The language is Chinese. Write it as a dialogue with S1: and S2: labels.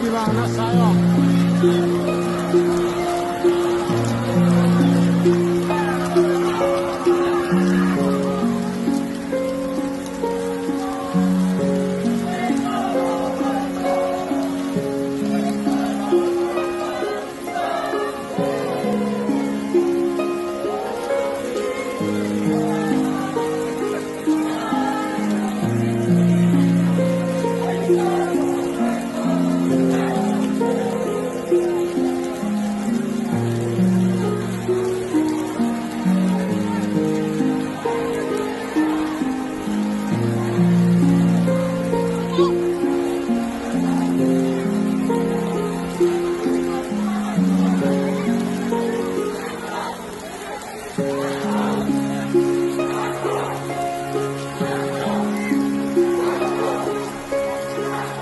S1: 地方，那山啊。